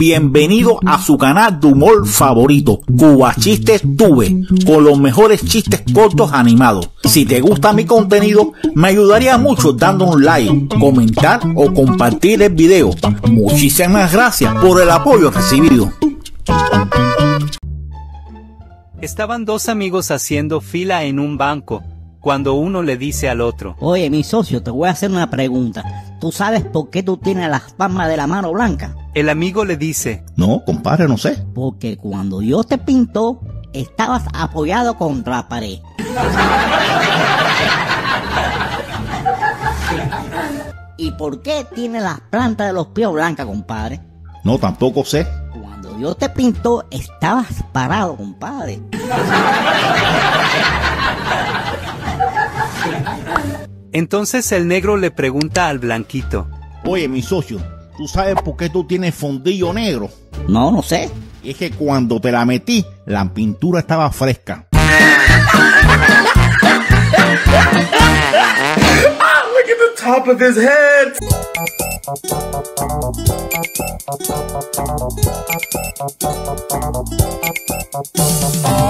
Bienvenido a su canal de humor favorito, Cuba Chistes Tuve, con los mejores chistes cortos animados. Si te gusta mi contenido, me ayudaría mucho dando un like, comentar o compartir el video. Muchísimas gracias por el apoyo recibido. Estaban dos amigos haciendo fila en un banco, cuando uno le dice al otro, Oye, mi socio, te voy a hacer una pregunta. ¿Tú sabes por qué tú tienes las palmas de la mano blanca? el amigo le dice, No, compadre, no sé. Porque cuando Dios te pintó, estabas apoyado contra la pared. ¿Y por qué tiene las plantas de los pies blancas, compadre? No, tampoco sé. Cuando Dios te pintó, estabas parado, compadre. Entonces el negro le pregunta al blanquito, Oye, mi socio, ¿tú sabes por qué tú tienes fondillo negro? No, no sé. Y es que cuando te la metí, la pintura estaba fresca. top of his head. You.